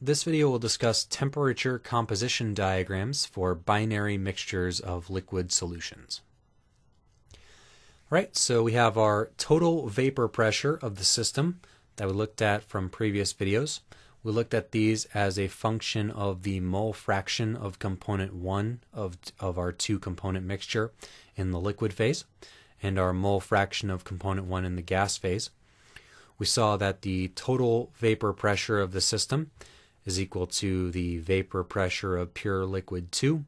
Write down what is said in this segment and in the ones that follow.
this video will discuss temperature composition diagrams for binary mixtures of liquid solutions. All right, so we have our total vapor pressure of the system that we looked at from previous videos. We looked at these as a function of the mole fraction of component 1 of, of our two component mixture in the liquid phase and our mole fraction of component 1 in the gas phase. We saw that the total vapor pressure of the system is equal to the vapor pressure of pure liquid 2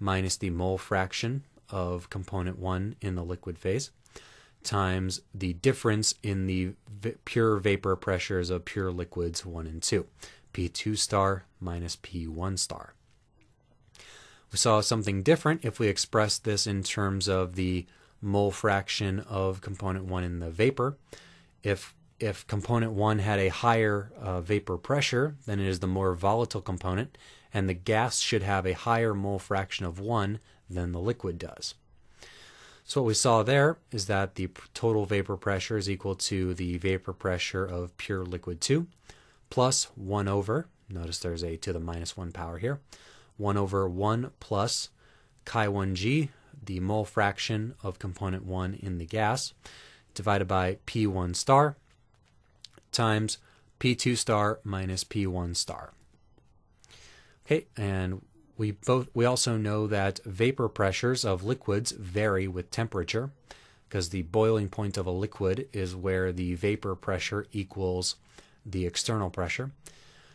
minus the mole fraction of component 1 in the liquid phase times the difference in the pure vapor pressures of pure liquids 1 and 2, P2 star minus P1 star. We saw something different if we express this in terms of the mole fraction of component 1 in the vapor. If if component 1 had a higher uh, vapor pressure, then it is the more volatile component, and the gas should have a higher mole fraction of 1 than the liquid does. So what we saw there is that the total vapor pressure is equal to the vapor pressure of pure liquid 2 plus 1 over, notice there's a to the minus 1 power here, 1 over 1 plus chi 1g, the mole fraction of component 1 in the gas, divided by P1 star, times P2 star minus P1 star. Okay, and we both we also know that vapor pressures of liquids vary with temperature because the boiling point of a liquid is where the vapor pressure equals the external pressure.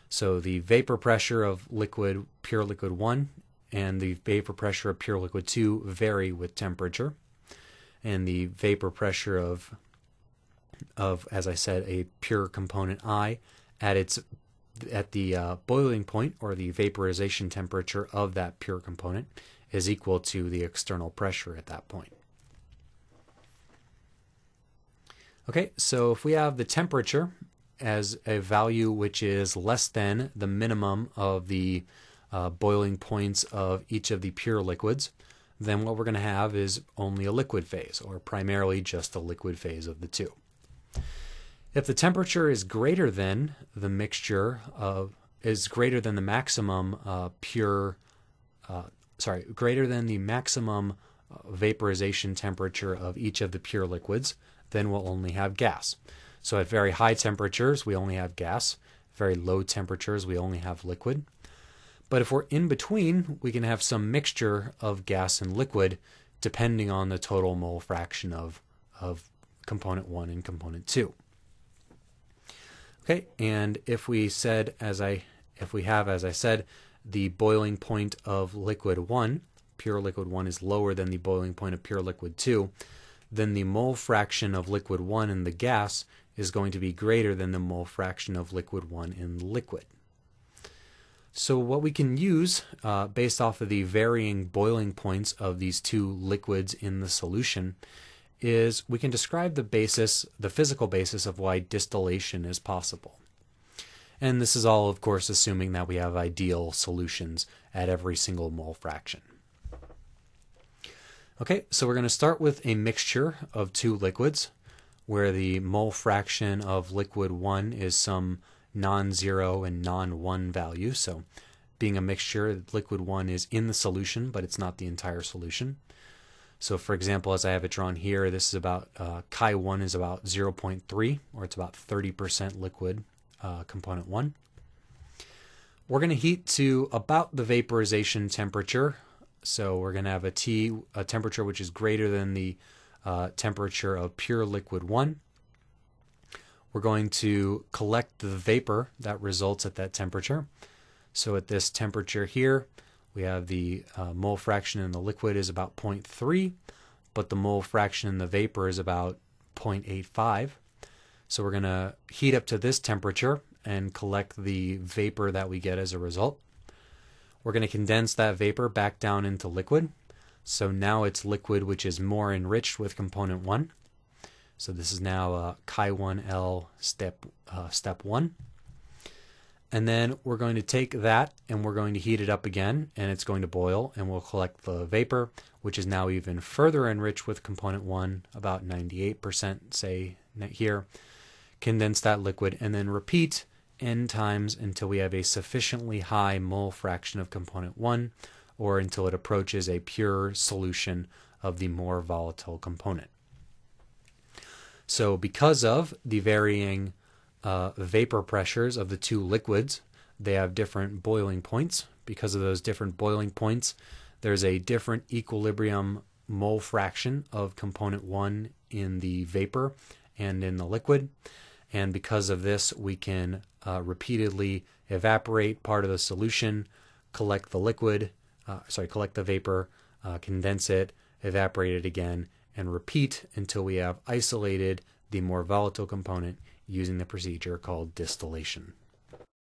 So the vapor pressure of liquid pure liquid 1 and the vapor pressure of pure liquid 2 vary with temperature. And the vapor pressure of of, as I said, a pure component I at its at the uh, boiling point or the vaporization temperature of that pure component is equal to the external pressure at that point. Okay, so if we have the temperature as a value which is less than the minimum of the uh, boiling points of each of the pure liquids, then what we're going to have is only a liquid phase, or primarily just a liquid phase of the two. If the temperature is greater than the mixture of is greater than the maximum uh, pure, uh, sorry, greater than the maximum uh, vaporization temperature of each of the pure liquids, then we'll only have gas. So at very high temperatures, we only have gas. Very low temperatures, we only have liquid. But if we're in between, we can have some mixture of gas and liquid depending on the total mole fraction of, of component 1 and component 2. Okay, and if we said, as I, if we have, as I said, the boiling point of liquid 1, pure liquid 1 is lower than the boiling point of pure liquid 2, then the mole fraction of liquid 1 in the gas is going to be greater than the mole fraction of liquid 1 in liquid. So what we can use, uh, based off of the varying boiling points of these two liquids in the solution, is we can describe the basis, the physical basis of why distillation is possible. And this is all, of course, assuming that we have ideal solutions at every single mole fraction. Okay, so we're going to start with a mixture of two liquids where the mole fraction of liquid 1 is some non-zero and non-1 value. So being a mixture, liquid 1 is in the solution, but it's not the entire solution. So for example, as I have it drawn here, this is about, uh, chi 1 is about 0.3, or it's about 30% liquid uh, component 1. We're going to heat to about the vaporization temperature. So we're going to have a T, a temperature which is greater than the uh, temperature of pure liquid 1. We're going to collect the vapor that results at that temperature. So at this temperature here, we have the uh, mole fraction in the liquid is about 0.3, but the mole fraction in the vapor is about 0.85. So we're going to heat up to this temperature and collect the vapor that we get as a result. We're going to condense that vapor back down into liquid. So now it's liquid which is more enriched with component 1. So this is now uh, chi 1L step, uh, step 1. And then we're going to take that and we're going to heat it up again and it's going to boil and we'll collect the vapor, which is now even further enriched with component one, about 98%, say here. Condense that liquid and then repeat n times until we have a sufficiently high mole fraction of component 1 or until it approaches a pure solution of the more volatile component. So because of the varying uh, vapor pressures of the two liquids, they have different boiling points. Because of those different boiling points, there's a different equilibrium mole fraction of component 1 in the vapor and in the liquid. And because of this, we can uh, repeatedly evaporate part of the solution, collect the liquid, uh, sorry, collect the vapor, uh, condense it, evaporate it again, and repeat until we have isolated the more volatile component using the procedure called distillation.